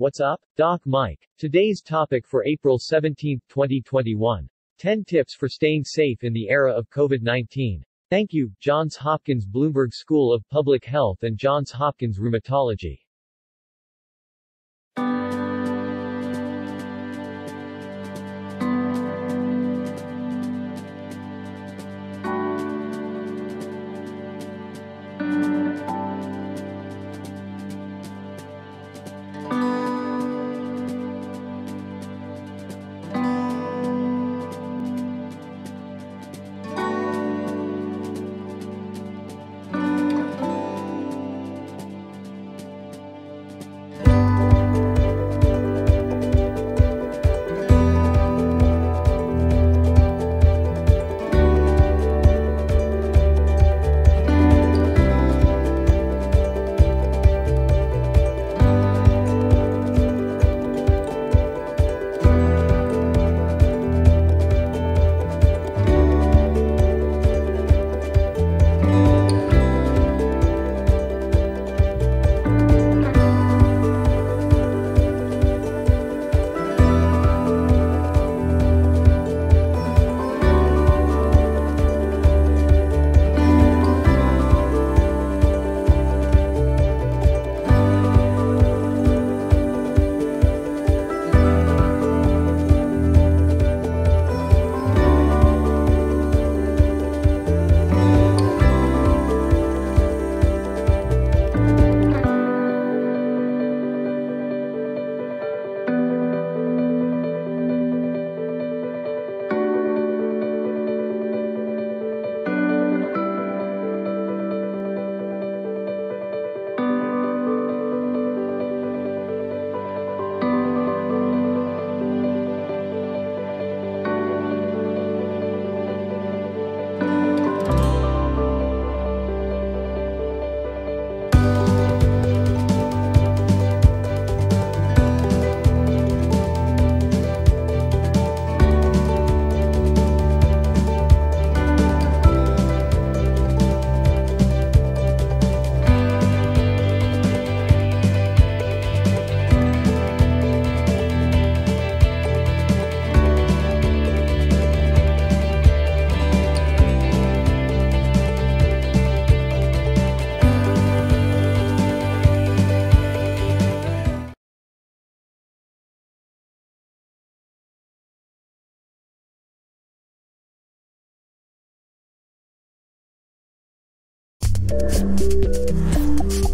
What's up? Doc Mike. Today's topic for April 17, 2021. 10 tips for staying safe in the era of COVID-19. Thank you, Johns Hopkins Bloomberg School of Public Health and Johns Hopkins Rheumatology. あっ。